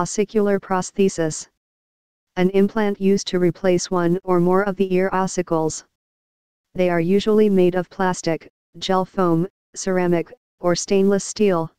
Ossicular prosthesis. An implant used to replace one or more of the ear ossicles. They are usually made of plastic, Gelfoam, ceramic, or stainless steel.